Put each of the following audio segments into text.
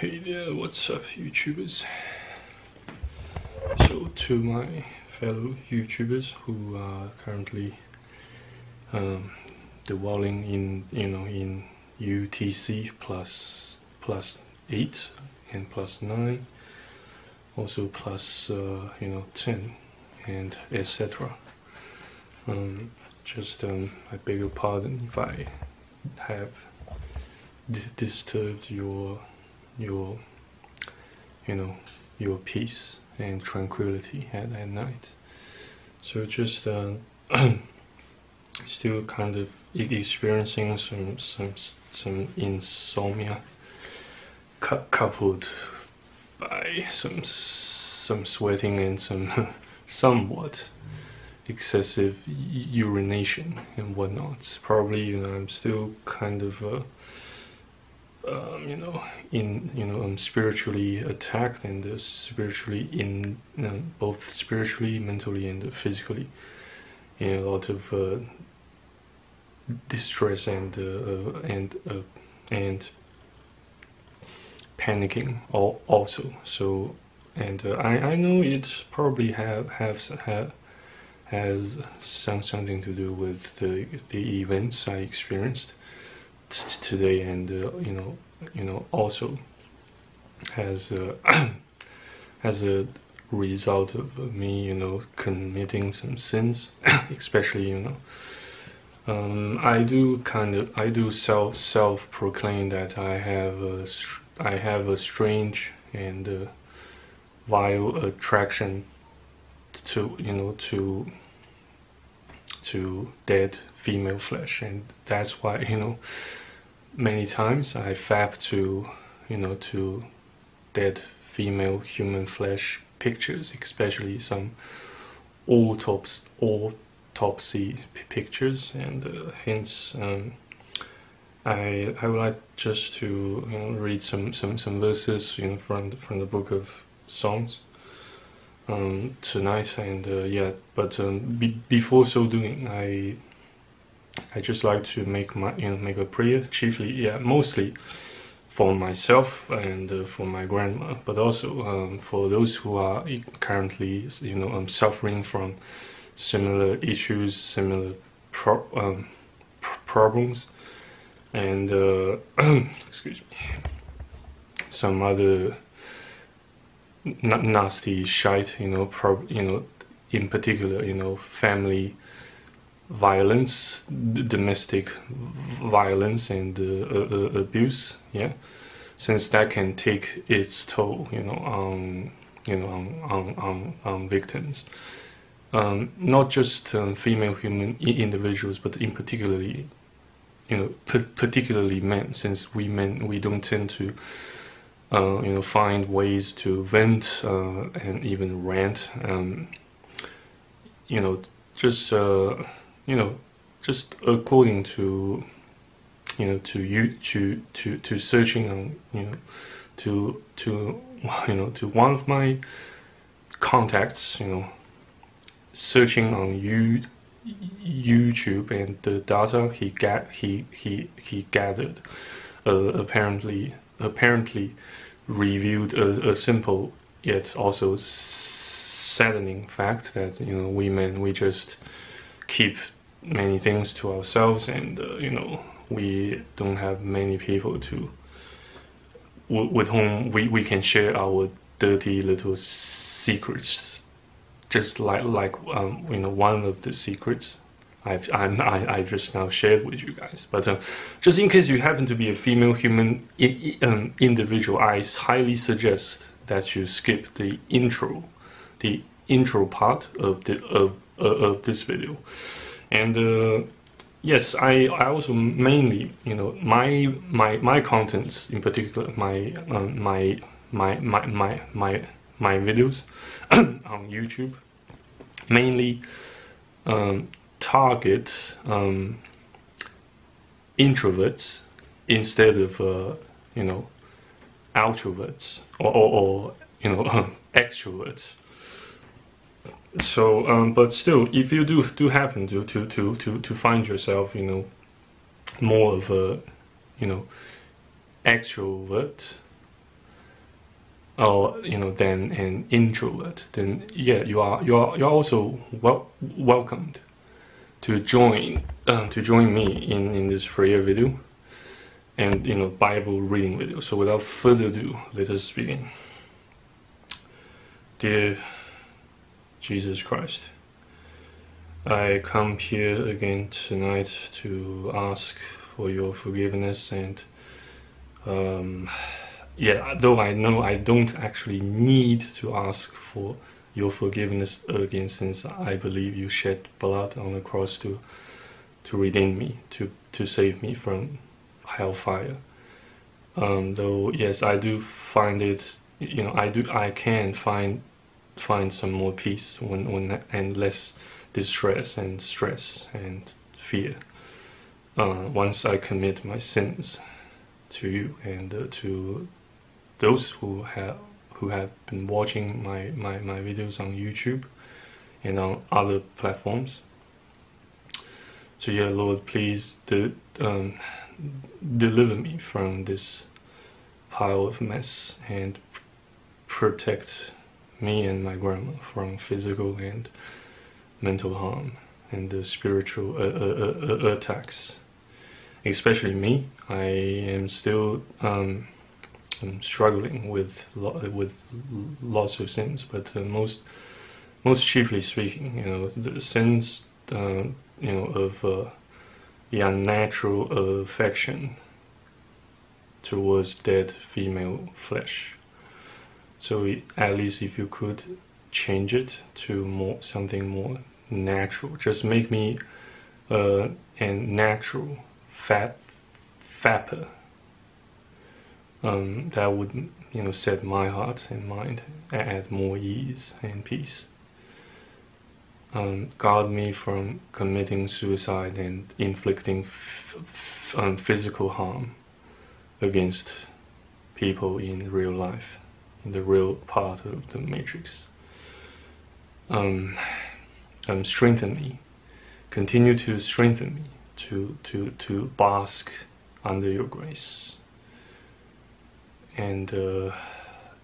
Hey there, what's up YouTubers? So to my fellow YouTubers who are currently um, dwelling in you know in UTC plus plus 8 and plus 9 also plus uh, you know 10 and etc um, just um, I beg your pardon if I have disturbed your your you know your peace and tranquility at, at night. So just uh, still kind of experiencing some some some insomnia cu coupled by some some sweating and some somewhat excessive urination and whatnot. Probably you know I'm still kind of uh, um, you know, in you know, I'm spiritually attacked and uh, spiritually in both spiritually, mentally, and physically, in a lot of uh, distress and uh, uh and uh, and panicking all, also. So, and I I know it probably have have have has some something to do with the the events I experienced today and uh, you know you know also as a, as a result of me you know committing some sins especially you know. Um, I do kind of I do self self proclaim that I have a I have a strange and uh, vile attraction to you know to to dead female flesh. And that's why you know many times I fab to you know to dead female human flesh pictures especially some autopsy autopsy pictures. And uh, hence um, I I would like just to you know, read some some some verses you know from from the book of Psalms um, tonight and uh, yeah but um, be, before so doing I I just like to make my you know make a prayer chiefly yeah mostly for myself and uh, for my grandma but also um, for those who are currently you know um, suffering from similar issues similar pro um, problems and uh, excuse me some other nasty shite you know prob you know in particular you know family violence, domestic violence and uh, abuse, yeah, since that can take its toll, you know, on you know on on on, on victims. Um, not just um, female human individuals, but in particularly, you know, particularly men, since we men we don't tend to, uh, you know, find ways to vent uh, and even rant. Um, you know, just uh, you know, just according to, you know, to you to to to searching on, you know, to to you know to one of my contacts, you know, searching on you YouTube and the data he got he he he gathered uh, apparently apparently revealed a, a simple yet also saddening fact that you know we men we just keep many things to ourselves and uh, you know we don't have many people to with whom we, we can share our dirty little secrets. Just like like um, you know one of the secrets I've, I, I just now shared with you guys. But uh, just in case you happen to be a female human um, individual I highly suggest that you skip the intro the intro part of the of, uh, of this video. And uh, yes I, I also mainly you know my my my contents in particular my um, my, my my my my my videos on YouTube mainly um, target um, introverts instead of uh, you know outroverts or, or, or you know extroverts. So um, but still if you do do happen to, to to to to find yourself you know more of a you know extrovert or you know than an introvert, then yeah, you are you are you're also wel welcomed to join uh, to join me in in this prayer video and you know Bible reading video. So without further ado, let us begin. Dear Jesus Christ, I come here again tonight to ask for your forgiveness and um, yeah, though I know I don't actually need to ask for your forgiveness again since I believe you shed blood on the cross to to redeem me, to, to save me from hellfire. Um, though yes, I do find it, you know, I do, I can find find some more peace when, when and less distress and stress and fear uh, once I commit my sins to you and uh, to those who have who have been watching my, my, my videos on YouTube and on other platforms. So yeah, Lord, please um, deliver me from this pile of mess and protect me and my grandma from physical and mental harm and the spiritual uh, uh, uh, uh attacks. Especially me, I am still um, I'm struggling with lo with lots of sins, but uh, most most chiefly speaking, you know, the sins, uh, you know, of uh, the unnatural affection towards dead female flesh. So at least if you could change it to more something more natural, just make me uh, a natural fat fapper um, that would you know set my heart and mind at more ease and peace. Um, guard me from committing suicide and inflicting um, physical harm against people in real life, in the real part of the matrix. Um, um, strengthen me, continue to strengthen me, to to to bask under your grace and uh,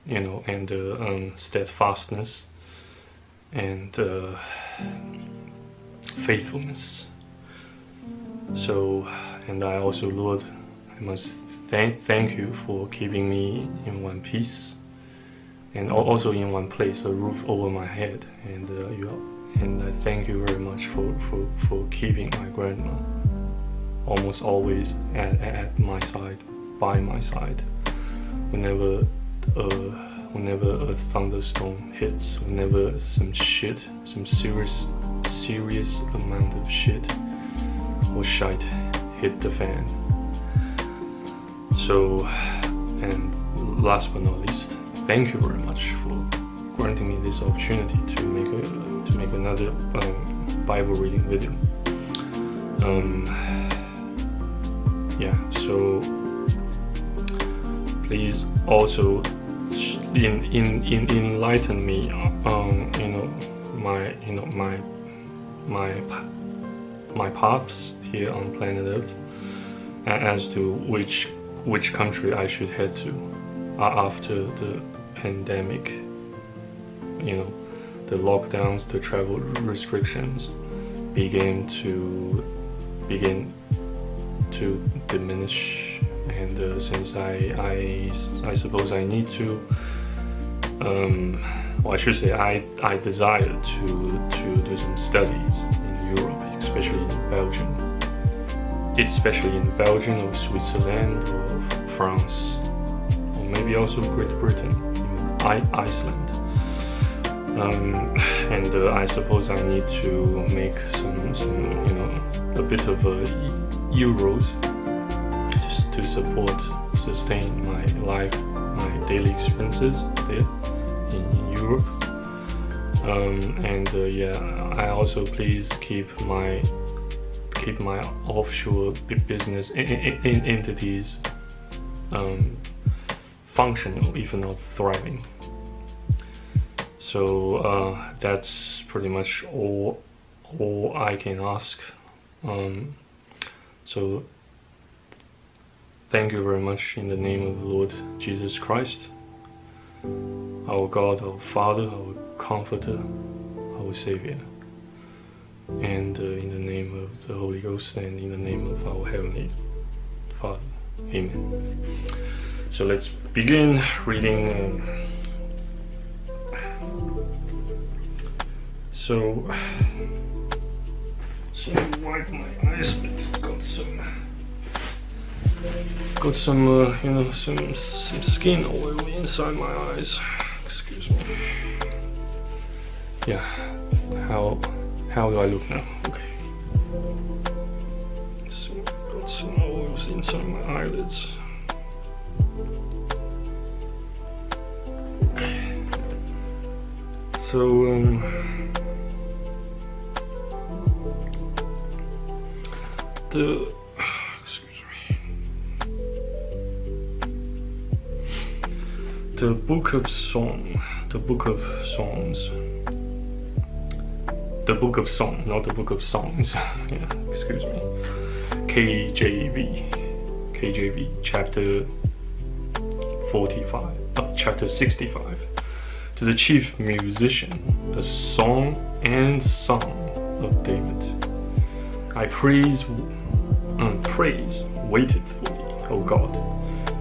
you know and uh, um, steadfastness and uh, faithfulness. So and I also Lord I must thank thank you for keeping me in one piece and also in one place a roof over my head. And uh, you and I thank you very much for, for, for keeping my grandma almost always at, at my side by my side whenever uh, whenever a thunderstorm hits, whenever some shit, some serious serious amount of shit or shite hit the fan. So, and last but not least, thank you very much for granting me this opportunity to make a to make another um, Bible reading video. Um, yeah, so please also in, in, in enlighten me on you know my you know my my my paths here on planet Earth as to which which country I should head to after the pandemic you know the lockdowns the travel restrictions begin to begin to diminish and uh, since I, I, I suppose I need to, um, well I should say I, I desire to, to do some studies in Europe, especially in Belgium, especially in Belgium or Switzerland or France, or maybe also Great Britain, I, Iceland. Um, and uh, I suppose I need to make some, some, you know, a bit of uh, euros to support, sustain my life, my daily expenses there in, Europe. Um, and uh, yeah, I also please keep my keep my offshore business in, in, entities um, functional, if not thriving. So uh, that's pretty much all all I can ask. Um, so Thank you very much in the name of the Lord Jesus Christ. our God, our Father, our Comforter, our Savior. And uh, in the name of the Holy Ghost and in the name of our Heavenly Father. Amen. So let's begin reading. Um, so, so wipe my eyes, but got some, got some, uh, you know, some some skin all oil inside my eyes. Excuse me. Yeah. How how do I look now? Okay. So got some oils inside my eyelids. Okay. So um the the book of song. The book of songs. The book of song not the book of songs. Yeah excuse me. KJV KJV chapter 45 uh, chapter 65 to the chief musician the song and song of David. I praise and praise waited for thee, O God,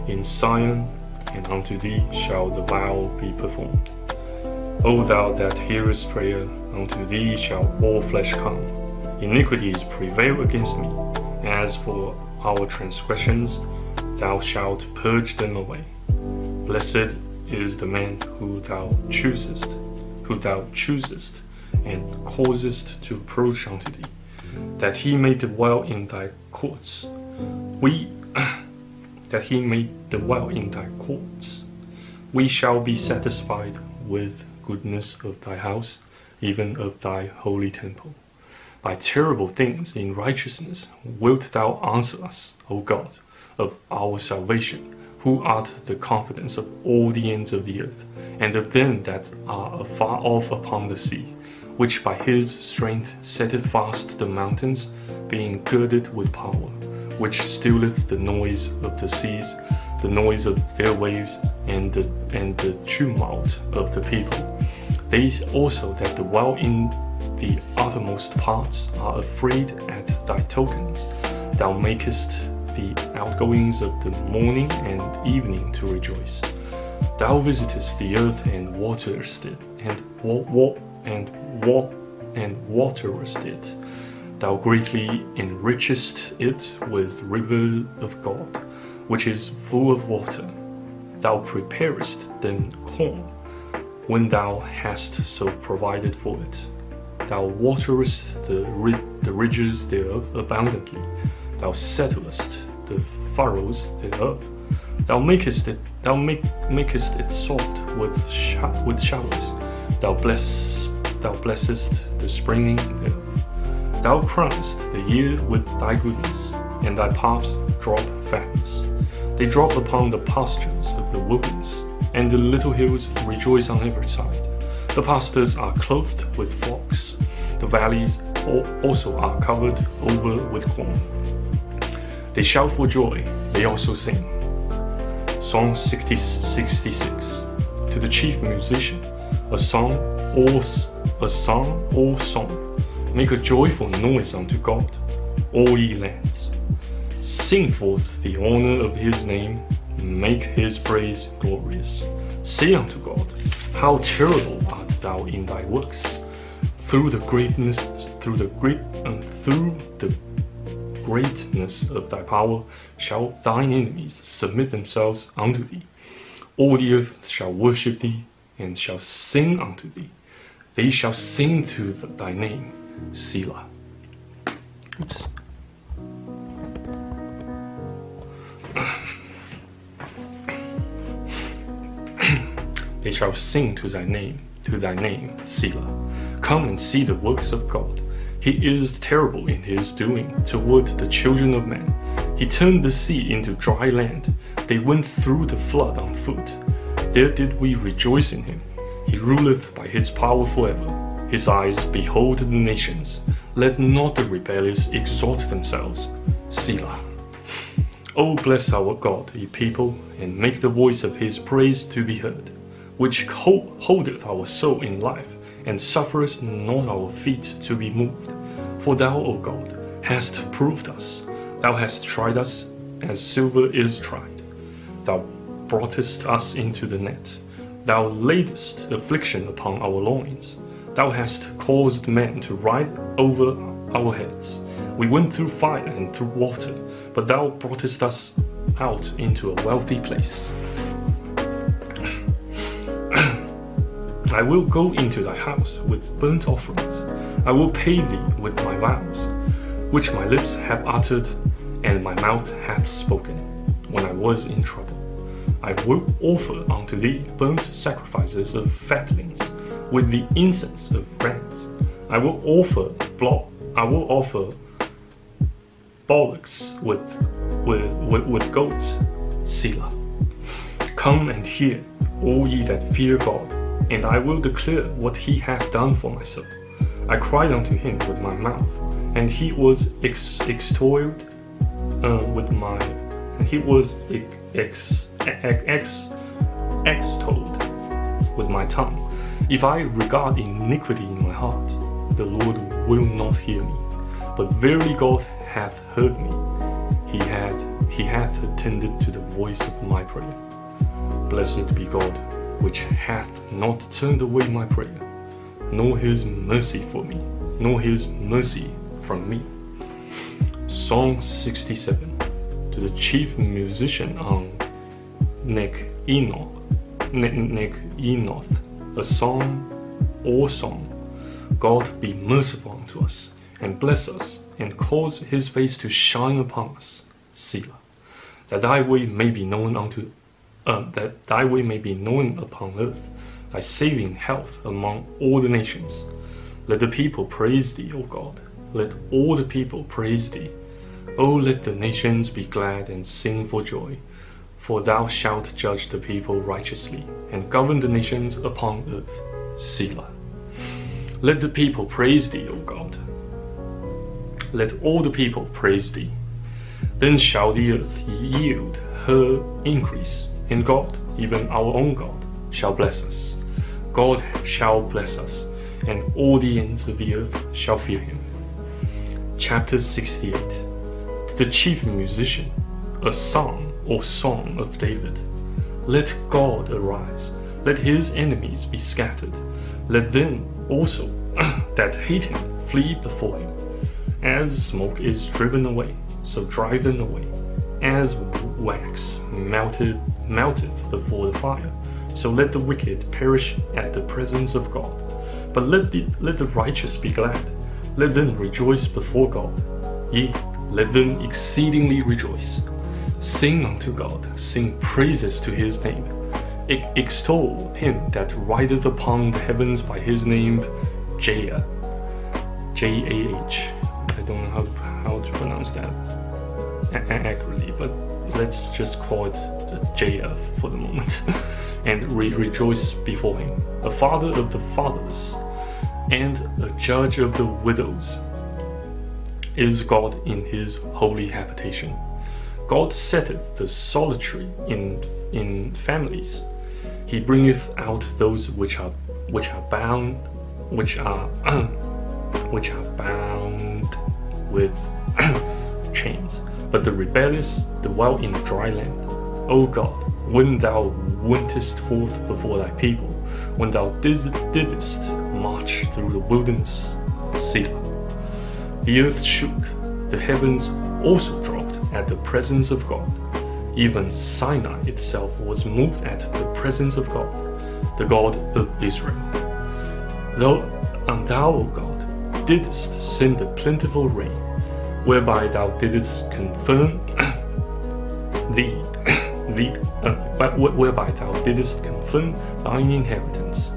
in Zion, and unto thee shall the vow be performed. O thou that hearest prayer, unto thee shall all flesh come. Iniquities prevail against me. As for our transgressions, thou shalt purge them away. Blessed is the man who thou choosest, who thou choosest, and causest to approach unto thee, that he may dwell in thy courts. We that he may dwell in thy courts. We shall be satisfied with goodness of thy house, even of thy holy temple. By terrible things in righteousness wilt thou answer us, O God, of our salvation, who art the confidence of all the ends of the earth, and of them that are afar off upon the sea which by his strength setteth fast the mountains, being girded with power, which stilleth the noise of the seas, the noise of their waves, and the, and the tumult of the people. They also that dwell in the uttermost parts are afraid at thy tokens. Thou makest the outgoings of the morning and evening to rejoice. Thou visitest the earth and waterest it, and wa- wa- and wa- and waterest it. Thou greatly enrichest it with river of God, which is full of water. Thou preparest then corn, when thou hast so provided for it. Thou waterest the, the ridges thereof abundantly. Thou settlest the furrows thereof. Thou makest it, thou make, makest it soft with, sh- with showers. Thou bless, thou blessest the springing thereof. Thou crownest the year with thy goodness, and thy paths drop fatness. They drop upon the pastures of the wilderness, and the little hills rejoice on every side. The pastures are clothed with flocks. The valleys also are covered over with corn. They shout for joy, they also sing. Psalm 60, 66. To the chief musician, a song or a song or song. Make a joyful noise unto God, all ye lands. Sing forth the honor of his name, make his praise glorious. Say unto God, How terrible art thou in thy works! Through the greatness, through the great, and through the greatness of thy power shall thine enemies submit themselves unto thee. All the earth shall worship thee, and shall sing unto thee. They shall sing to thy name, Selah. Oops. they shall sing to thy name, to thy name, Selah. Come and see the works of God. He is terrible in his doing toward the children of men. He turned the sea into dry land. They went through the flood on foot. There did we rejoice in him. He ruleth by his power forever. His eyes behold the nations. Let not the rebellious exalt themselves. Selah. O bless our God, ye people, and make the voice of his praise to be heard. which holdeth our soul in life, and suffereth not our feet to be moved. For thou, O God, hast proved us, thou hast tried us as silver is tried. Thou broughtest us into the net, thou laidest affliction upon our loins. Thou hast caused men to ride over our heads. We went through fire and through water, but thou broughtest us out into a wealthy place. I will go into thy house with burnt offerings. I will pay thee with my vows, which my lips have uttered and my mouth hath spoken when I was in trouble. I will offer unto thee burnt sacrifices of fatlings with the incense of rams. I will offer block. I will offer bullocks with with, with, with goats. Selah. Come and hear, all ye that fear God and I will declare what he hath done for my soul. I cried unto him with my mouth, and he was ex extolled uh, with my, he was ex, ex, ex, extolled with my tongue. If I regard iniquity in my heart, the Lord will not hear me. But verily God hath heard me. He had he hath attended to the voice of my prayer. Blessed be God which hath not turned away my prayer, nor his mercy for me, nor his mercy from me. Song 67 to the chief musician on Neck Enoch, Neck Enoch, a song or song. God be merciful unto us, and bless us, and cause his face to shine upon us. Selah. That thy way may be known unto uh, that thy way may be known upon earth, thy saving health among all the nations. Let the people praise thee, O God. Let all the people praise thee. O let the nations be glad and sing for joy. For thou shalt judge the people righteously, and govern the nations upon earth. Selah. Let the people praise thee, O God. Let all the people praise thee. Then shall the earth yield her increase and God, even our own God, shall bless us. God shall bless us, and all the ends of the earth shall fear him. Chapter 68 The chief musician, a psalm or song of David. Let God arise, let his enemies be scattered, let them also that hate him flee before him. As smoke is driven away, so drive them away. As wax melted melted before the fire. So let the wicked perish at the presence of God. But let the, let the righteous be glad. Let them rejoice before God. Yea, let them exceedingly rejoice. Sing unto God, sing praises to his name. Extol him that rideth upon the heavens by his name, Jah. J-A-H. I don't know how to, how to pronounce that accurately, but let's just call it JF for the moment, and re rejoice before him, a father of the fathers, and a judge of the widows, is God in his holy habitation. God setteth the solitary in in families. He bringeth out those which are which are bound, which are which are bound with chains. But the rebellious dwell in a dry land. O God, when thou wentest forth before thy people, when thou didst march through the wilderness, Selah. The earth shook, the heavens also dropped at the presence of God. Even Sinai itself was moved at the presence of God, the God of Israel. Though and thou, O God, didst send a plentiful rain, whereby thou didst confirm the the uh, whereby thou didst confirm thine inheritance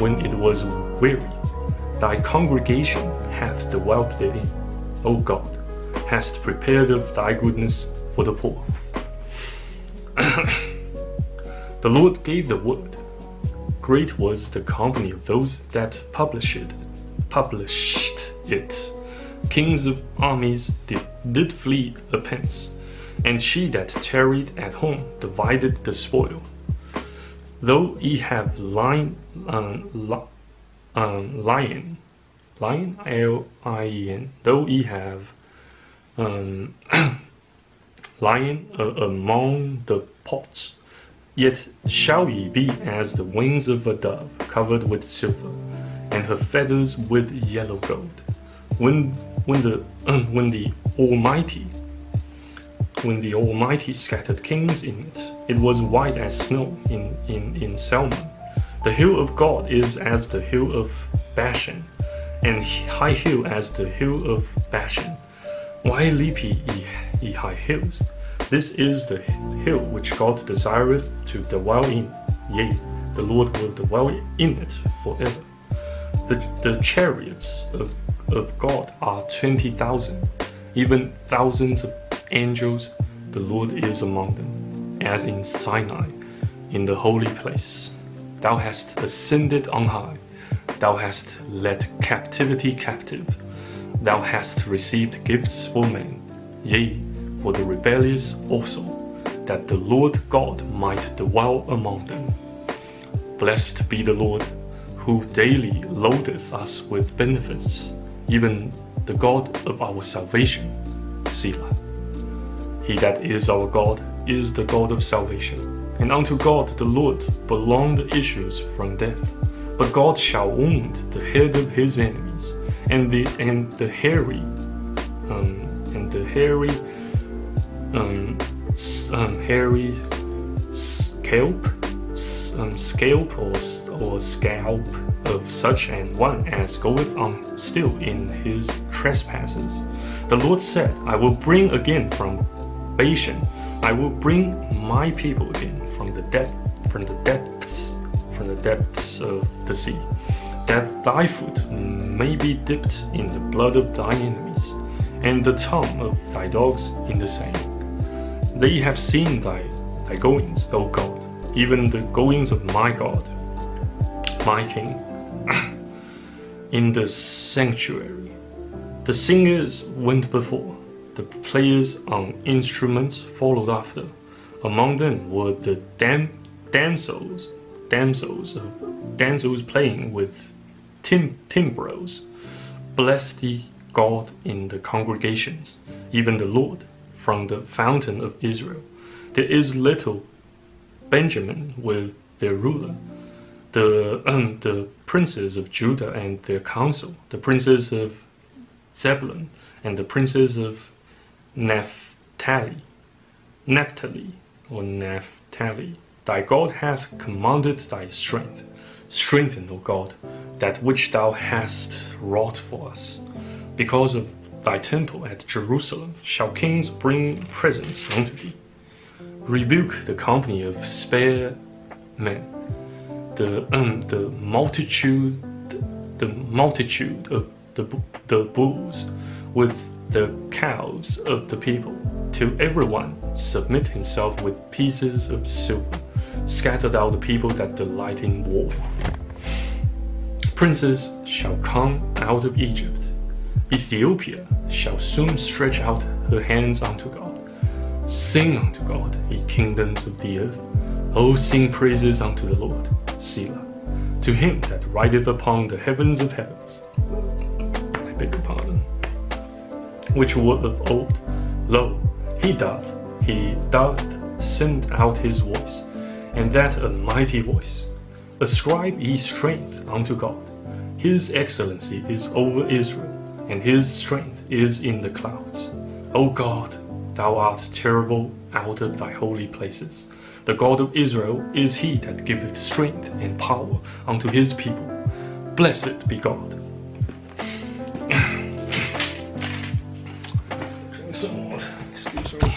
when it was weary. Thy congregation hath dwelt therein, O God, hast prepared of thy goodness for the poor. the Lord gave the word. Great was the company of those that published it. Published it kings of armies did, did flee apence, and she that tarried at home divided the spoil. Though ye have lion, um, li, um, lion, lion, L-I-E-N, though ye have um, lion uh, among the pots, yet shall ye be as the wings of a dove covered with silver, and her feathers with yellow gold. When, when the, uh, when the Almighty when the Almighty scattered kings in it, it was white as snow in, in, in Salmon. The hill of God is as the hill of Bashan, and high hill as the hill of Bashan. Why leap ye, ye high hills? This is the hill which God desireth to dwell in. Yea, the Lord will dwell in it forever. The, the chariots of, of God are twenty thousand, even thousands of angels, the Lord is among them, as in Sinai, in the holy place. Thou hast ascended on high, thou hast led captivity captive, thou hast received gifts for men, yea, for the rebellious also, that the Lord God might dwell among them. Blessed be the Lord, who daily loadeth us with benefits, even the God of our salvation. Selah. He that is our God is the God of salvation. And unto God the Lord belong the issues from death. But God shall wound the head of his enemies, and the and the hairy, um, and the hairy, um, um hairy scalp, um, scalp or or scalp of such an one as goeth on still in his trespasses. The Lord said, I will bring again from Bashan. I will bring my people again from the depth, from the depths, from the depths of the sea, that thy foot may be dipped in the blood of thine enemies, and the tongue of thy dogs in the same. They have seen thy thy goings, O God, even the goings of my God, my King, in the sanctuary. The singers went before the players on instruments followed after. Among them were the dam damsels, damsels, damsels playing with tim timbrels. Bless thee, God, in the congregations, even the Lord, from the fountain of Israel. There is little Benjamin with their ruler, the um, the princes of Judah and their council, the princes of Zebulun and the princes of Naphtali, Naphtali, or Naphtali. Thy God hath commanded thy strength. Strengthen, O God, that which thou hast wrought for us. Because of thy temple at Jerusalem shall kings bring presents unto thee. Rebuke the company of spare men, the um, the multitude, the multitude of the the bulls, with the cows of the people, till everyone submit himself with pieces of silver, scattered out the people that delight in war. Princes shall come out of Egypt. Ethiopia shall soon stretch out her hands unto God. Sing unto God, ye kingdoms of the earth. O sing praises unto the Lord. Selah. To him that rideth upon the heavens of heavens. I beg your pardon which were of old. Lo, he doth, he doth send out his voice, and that a mighty voice. Ascribe ye strength unto God. His excellency is over Israel, and his strength is in the clouds. O God, thou art terrible out of thy holy places. The God of Israel is he that giveth strength and power unto his people. Blessed be God. Oops,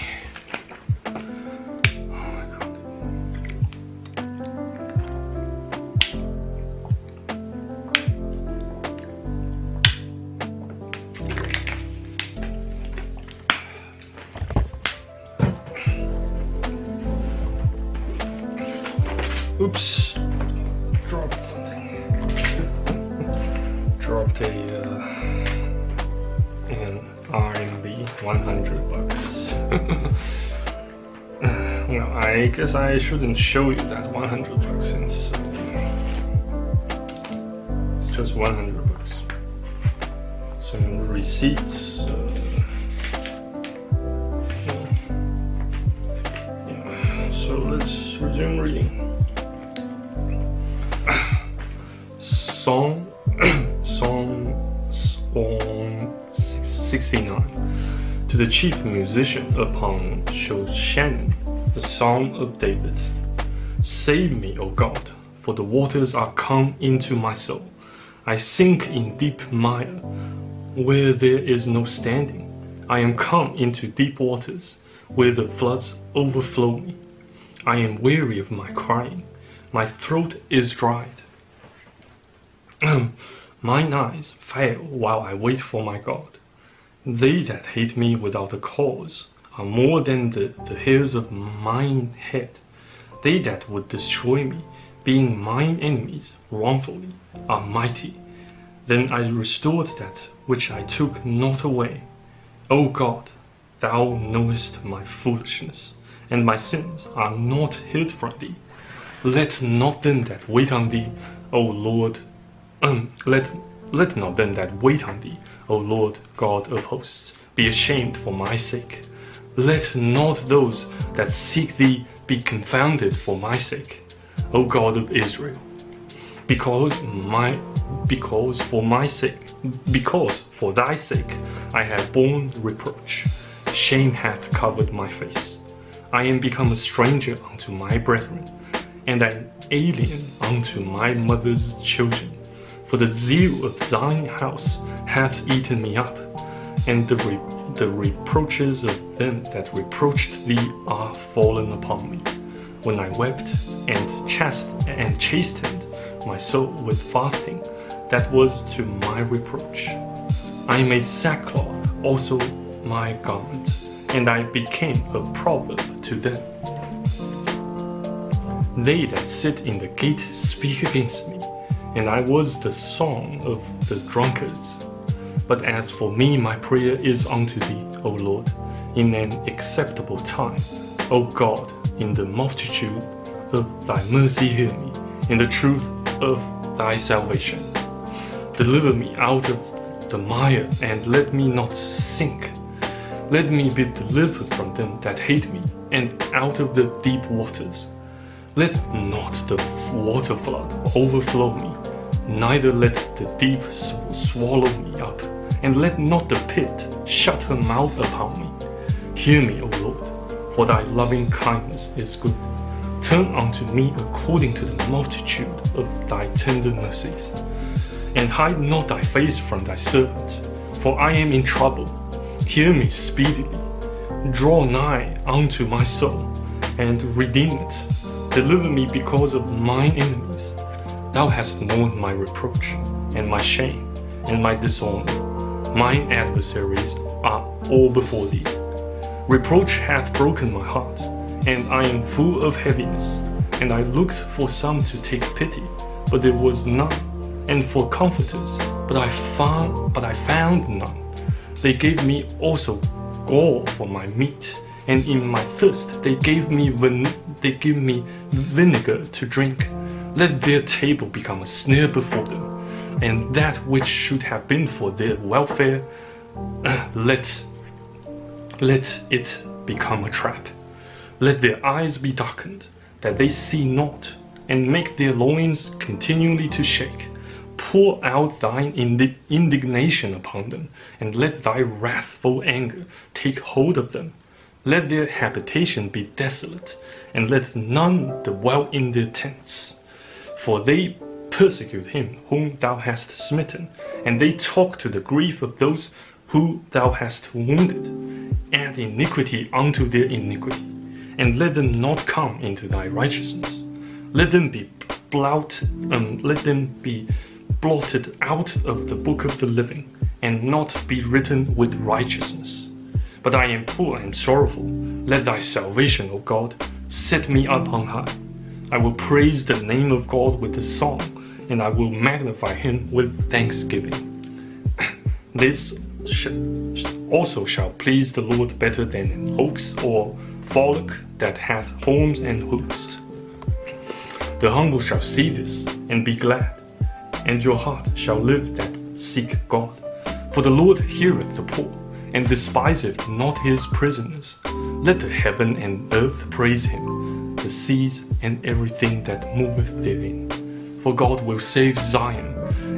guess I shouldn't show you that 100 bucks since it's just 100 bucks. Some receipts. Uh, yeah. So let's resume reading. Song, song, song 69 to the chief musician upon Shoshan Psalm of David. Save me, O God, for the waters are come into my soul. I sink in deep mire, where there is no standing. I am come into deep waters, where the floods overflow me. I am weary of my crying. My throat is dried. Mine eyes fail while I wait for my God. They that hate me without a cause are more than the, the hairs of mine head. They that would destroy me, being mine enemies wrongfully, are mighty. Then I restored that which I took not away. O God, thou knowest my foolishness, and my sins are not hid from thee. Let not them that wait on thee, O Lord, um, let let not them that wait on thee, O Lord God of hosts, be ashamed for my sake. Let not those that seek thee be confounded for my sake, O God of Israel. Because my because for my sake because for thy sake I have borne reproach, shame hath covered my face. I am become a stranger unto my brethren, and an alien unto my mother's children. For the zeal of thine house hath eaten me up, and the, the reproaches of them that reproached thee are fallen upon me. When I wept and chast and chastened my soul with fasting, that was to my reproach. I made sackcloth also my garment, and I became a proverb to them. They that sit in the gate speak against me, and I was the song of the drunkards. But as for me, my prayer is unto thee, O Lord, in an acceptable time. O God, in the multitude of thy mercy hear me, in the truth of thy salvation. Deliver me out of the mire, and let me not sink. Let me be delivered from them that hate me, and out of the deep waters. Let not the water flood overflow me, neither let the deep swallow me up, and let not the pit shut her mouth upon me. Hear me, O Lord, for thy loving kindness is good. Turn unto me according to the multitude of thy tender mercies, and hide not thy face from thy servant, for I am in trouble. Hear me speedily. Draw nigh unto my soul, and redeem it Deliver me because of mine enemies. Thou hast known my reproach, and my shame, and my dishonor. Mine adversaries are all before thee. Reproach hath broken my heart, and I am full of heaviness. And I looked for some to take pity, but there was none, and for comforters, but I found but I found none. They gave me also gall for my meat, and in my thirst they gave me they give me vinegar to drink. Let their table become a snare before them, and that which should have been for their welfare, let let it become a trap. Let their eyes be darkened, that they see not, and make their loins continually to shake. Pour out thine indi- indignation upon them, and let thy wrathful anger take hold of them. Let their habitation be desolate, and let none dwell in their tents. For they persecute him whom thou hast smitten, and they talk to the grief of those who thou hast wounded. Add iniquity unto their iniquity, and let them not come into thy righteousness. Let them be blot, um, let them be blotted out of the book of the living, and not be written with righteousness. But I am poor and sorrowful. Let thy salvation, O God, set me up on high. I will praise the name of God with a song, and I will magnify him with thanksgiving. this sh also shall please the Lord better than an ox or bullock that hath horns and hoofs. The humble shall see this and be glad, and your heart shall live that seek God. For the Lord heareth the poor, and despiseth not his prisoners. Let the heaven and earth praise him, the seas and everything that moveth therein. For God will save Zion,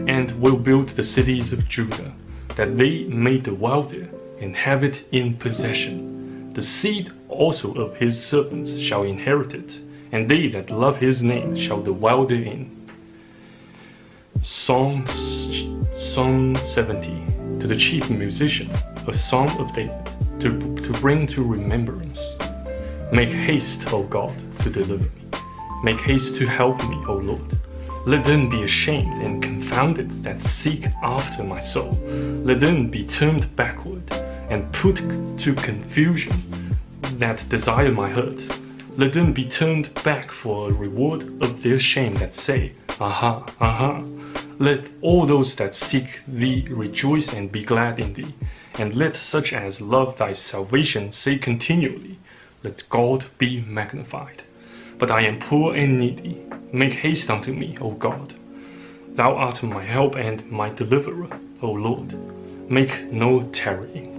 and will build the cities of Judah, that they may dwell there, and have it in possession. The seed also of his servants shall inherit it, and they that love his name shall dwell therein. Psalm, Psalm 70 To the chief musician, a psalm of David, to, to bring to remembrance. Make haste, O God, to deliver me. Make haste to help me, O Lord. Let them be ashamed and confounded that seek after my soul. Let them be turned backward and put to confusion that desire my hurt. Let them be turned back for a reward of their shame that say, Aha, aha. Let all those that seek thee rejoice and be glad in thee. And let such as love thy salvation say continually, Let God be magnified. But I am poor and needy. Make haste unto me, O God. Thou art my help and my deliverer, O Lord. Make no tarrying.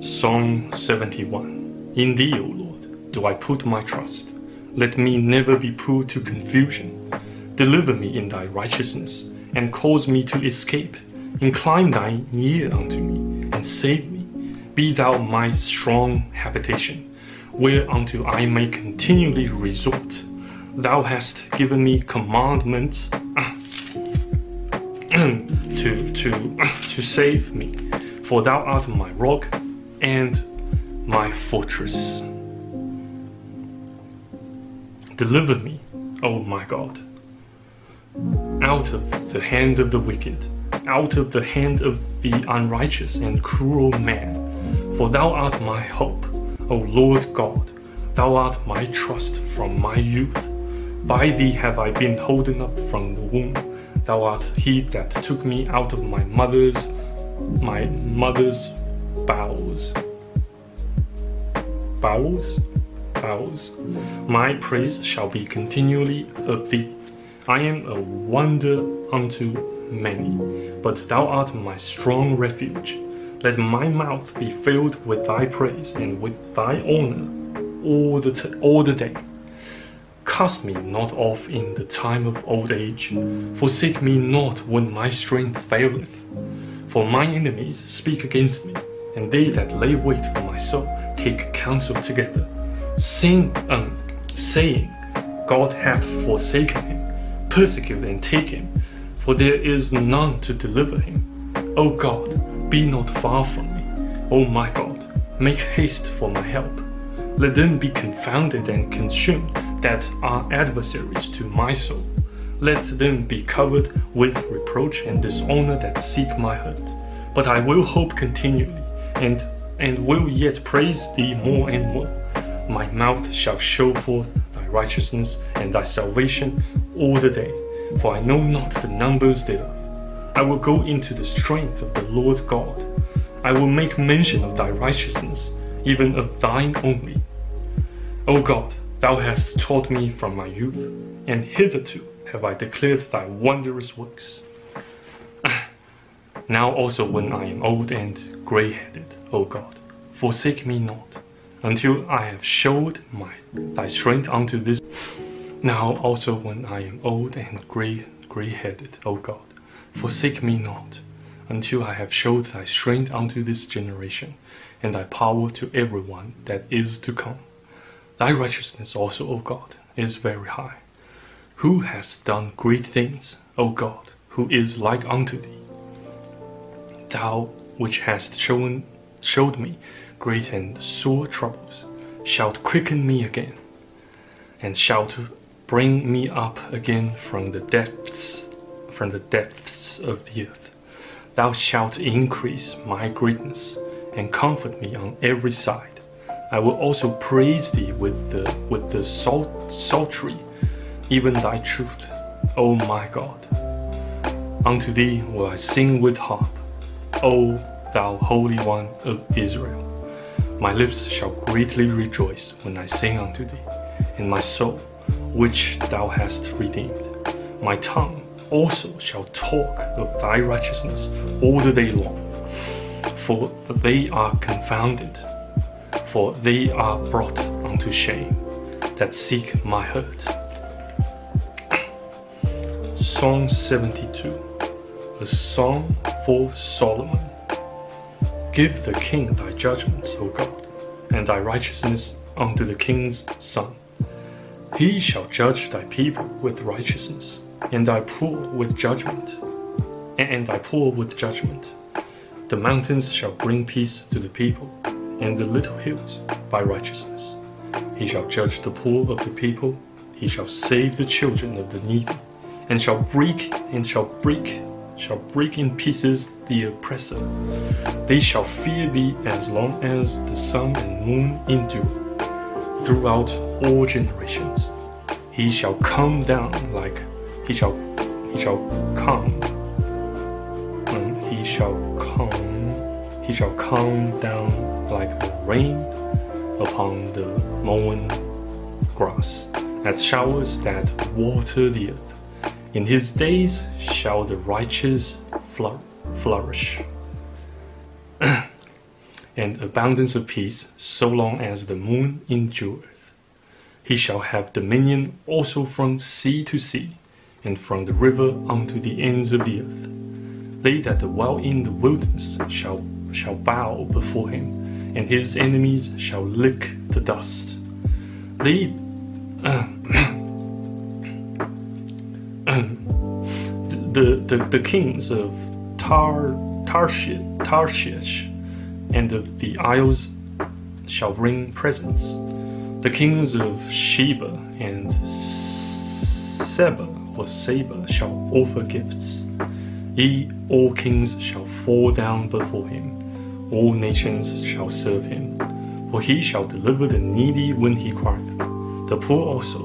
Psalm 71 In thee, O Lord, do I put my trust. Let me never be put to confusion. Deliver me in thy righteousness, and cause me to escape. Incline thine ear unto me, and save me. Be thou my strong habitation, whereunto I may continually resort. Thou hast given me commandments to, to, to save me, for thou art my rock and my fortress. Deliver me, O my God, out of the hand of the wicked, out of the hand of the unrighteous and cruel man. For thou art my hope, O Lord God, thou art my trust from my youth. By thee have I been holden up from the womb. Thou art he that took me out of my mother's my mother's bowels. Bowels? Bowels. My praise shall be continually of thee. I am a wonder unto many, but thou art my strong refuge. Let my mouth be filled with thy praise and with thy honor all the, all the day. Cast me not off in the time of old age, forsake me not when my strength faileth. For mine enemies speak against me, and they that lay wait for my soul take counsel together, sing, um, saying, God hath forsaken him, persecute and take him, for there is none to deliver him. O God, be not far from me. O my God, make haste for my help. Let them be confounded and consumed that are adversaries to my soul. Let them be covered with reproach and dishonor that seek my hurt. But I will hope continually, and and will yet praise thee more and more. My mouth shall show forth thy righteousness and thy salvation all the day, for I know not the numbers thereof. I will go into the strength of the Lord God. I will make mention of thy righteousness, even of thine only. O God, thou hast taught me from my youth, and hitherto have I declared thy wondrous works. Now also when I am old and grey headed, O God, forsake me not, until I have showed my thy strength unto this. Now also when I am old and grey grey headed, O God, forsake me not, until I have showed thy strength unto this generation, and thy power to everyone that is to come. Thy righteousness also, O God, is very high. Who has done great things, O God, who is like unto thee? Thou which hast shown showed me great and sore troubles, shalt quicken me again, and shalt bring me up again from the depths from the depths of the earth. Thou shalt increase my greatness and comfort me on every side. I will also praise thee with the with the salt, psaltery, even thy truth, O my God. Unto thee will I sing with harp, O thou Holy One of Israel. My lips shall greatly rejoice when I sing unto thee, and my soul, which thou hast redeemed. My tongue also shall talk of thy righteousness all the day long. For they are confounded, for they are brought unto shame that seek my hurt. Psalm 72 A Song for Solomon. Give the king thy judgments, O God, and thy righteousness unto the king's son. He shall judge thy people with righteousness, and thy poor with judgment, and thy poor with judgment. The mountains shall bring peace to the people, and the little hills by righteousness. He shall judge the poor of the people, he shall save the children of the needy, and shall break and shall break shall break in pieces the oppressor. They shall fear thee as long as the sun and moon endure throughout all generations. He shall come down like he shall he shall come and he shall come he shall come down like rain upon the mown grass as showers that water the earth. In his days shall the righteous flourish. and abundance of peace, so long as the moon endureth. He shall have dominion also from sea to sea, and from the river unto the ends of the earth. They that dwell in the wilderness shall, shall bow before him, and his enemies shall lick the dust. They, uh, the, the, the kings of Tar, Tarshish, Tarshish and of the isles shall bring presents. The kings of Sheba and Seba or Seba shall offer gifts. Ye, all kings, shall fall down before him. All nations shall serve him. For he shall deliver the needy when he crieth, the poor also,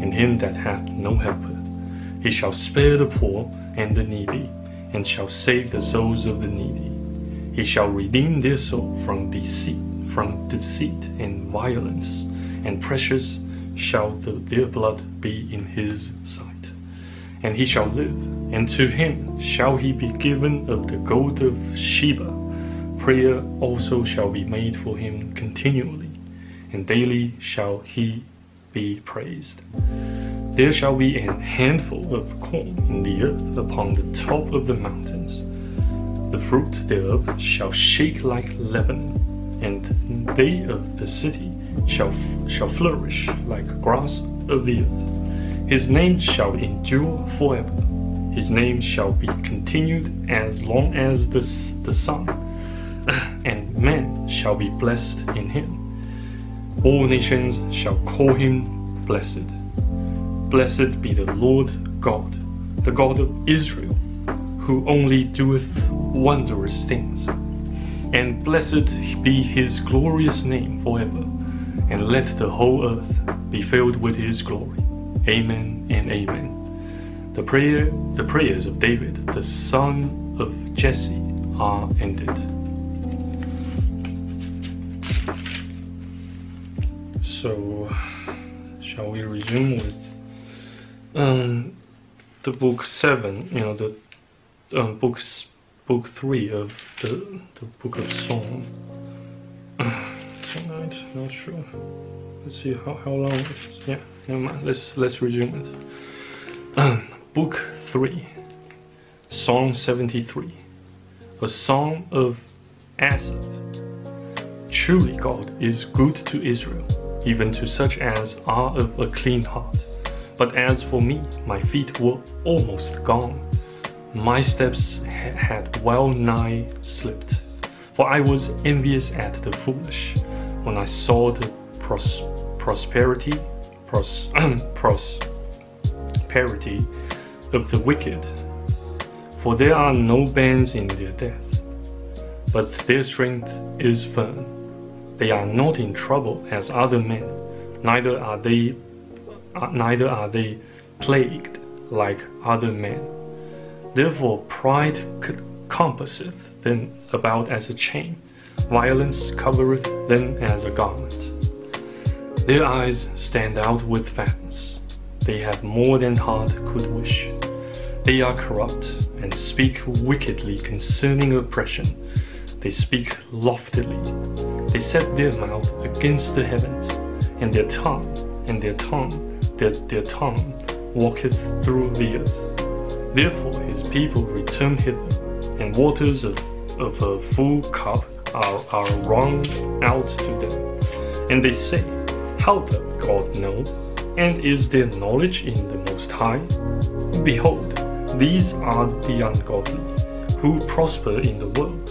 and him that hath no helper. He shall spare the poor and the needy, and shall save the souls of the needy. He shall redeem their soul from deceit, from deceit and violence, and precious shall the, their blood be in his sight. And he shall live, and to him shall he be given of the gold of Sheba. Prayer also shall be made for him continually, and daily shall he be praised. There shall be an handful of corn in the earth upon the top of the mountains the fruit thereof shall shake like Lebanon, and they of the city shall, shall flourish like grass of the earth. His name shall endure forever. His name shall be continued as long as the, the sun, and men shall be blessed in him. All nations shall call him blessed. Blessed be the Lord God, the God of Israel who only doeth wondrous things. And blessed be his glorious name forever, and let the whole earth be filled with his glory. Amen and amen. The prayer the prayers of David, the son of Jesse, are ended. So shall we resume with um, the book seven, you know, the um, books, book three of the the book of Song. Tonight, not sure. Let's see how how long it is. Yeah, never mind. Let's let's resume it. Um, book three, Song seventy three, a song of Asaph. Truly, God is good to Israel, even to such as are of a clean heart. But as for me, my feet were almost gone my steps had well nigh slipped, for I was envious at the foolish when I saw the pros prosperity, pros prosperity of the wicked. For there are no bands in their death, but their strength is firm. They are not in trouble as other men, neither are they, uh, neither are they plagued like other men. Therefore, pride compasseth them about as a chain, violence covereth them as a garment. Their eyes stand out with fatness. They have more than heart could wish. They are corrupt and speak wickedly concerning oppression. They speak loftily. They set their mouth against the heavens, and their tongue, and their tongue, their, their tongue walketh through the earth. Therefore his people return hither, and waters of, of a full cup are, are wrung out to them. And they say, How doth God know? And is there knowledge in the Most High? Behold, these are the ungodly, who prosper in the world.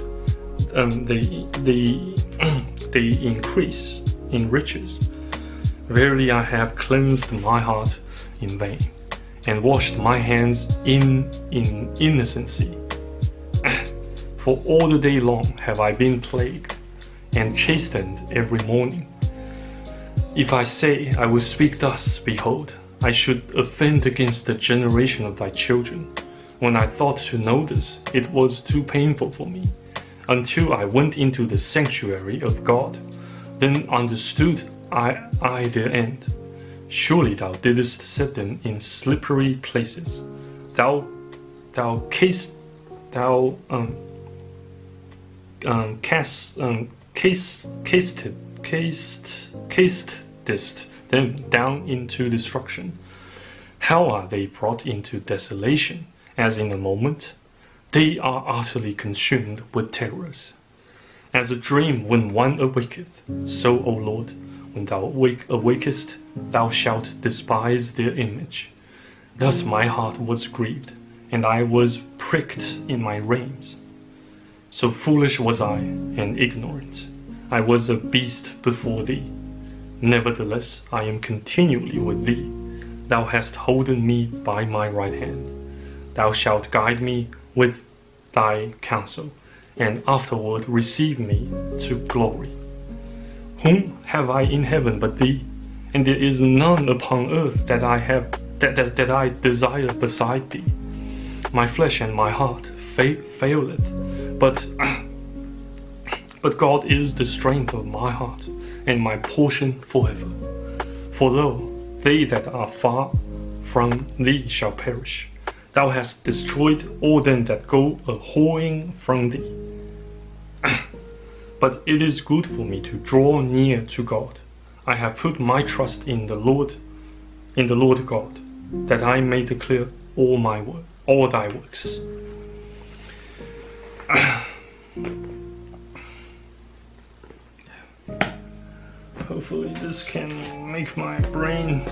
Um, they, they, they increase in riches. Verily I have cleansed my heart in vain, and washed my hands in, in innocency. For all the day long have I been plagued, and chastened every morning. If I say I will speak thus, behold, I should offend against the generation of thy children. When I thought to know this, it was too painful for me, until I went into the sanctuary of God. Then understood I, I their end. Surely thou didst set them in slippery places. Thou, thou cast, thou um, um, cast, um, cast, casted, cast, them down into destruction. How are they brought into desolation, as in a moment? They are utterly consumed with terrors. As a dream when one awaketh, so, O Lord, when thou awake, awakest, thou shalt despise their image. Thus my heart was grieved, and I was pricked in my reins. So foolish was I and ignorant. I was a beast before thee. Nevertheless, I am continually with thee. Thou hast holden me by my right hand. Thou shalt guide me with thy counsel, and afterward receive me to glory. Whom have I in heaven but thee? And there is none upon earth that I have that, that, that I desire beside thee. My flesh and my heart fa- faileth, but but God is the strength of my heart and my portion forever. For lo, they that are far from thee shall perish. Thou hast destroyed all them that go a whoring from thee. but it is good for me to draw near to God. I have put my trust in the Lord, in the Lord God, that I may declare all my work, all thy works. Hopefully this can make my brain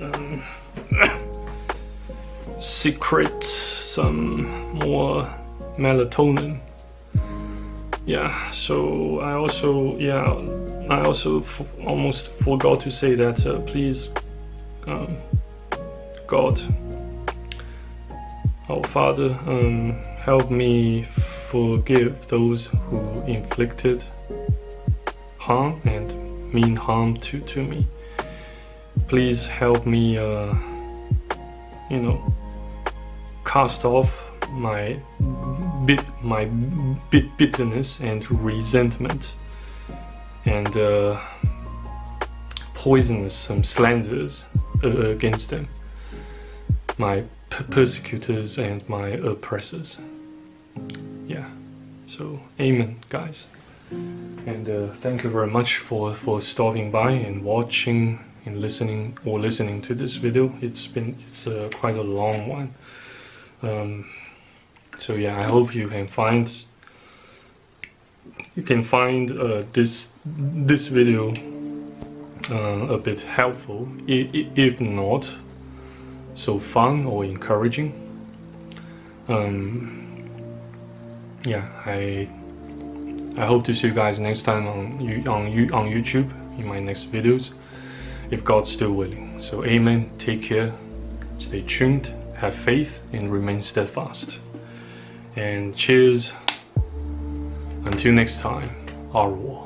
um, secret some more melatonin. Yeah, so I also, yeah, I also almost forgot to say that uh, please, um, God, our Father, um, help me forgive those who inflicted harm and mean harm to, to me. Please help me, uh, you know, cast off my bit my bit bitterness and resentment and uh, poisonous some slanders uh, against them, my persecutors and my oppressors. Yeah, so amen, guys and uh, thank you very much for for stopping by and watching and listening or listening to this video. It's been it's uh, quite a long one. Um, so yeah I hope you can find you can find uh, this this video uh, a bit helpful if not so fun or encouraging. Um, yeah I I hope to see you guys next time on you on you on YouTube in my next videos, if God's still willing. So amen. Take care. Stay tuned. Have faith and remain steadfast. And cheers. Until next time. Au revoir.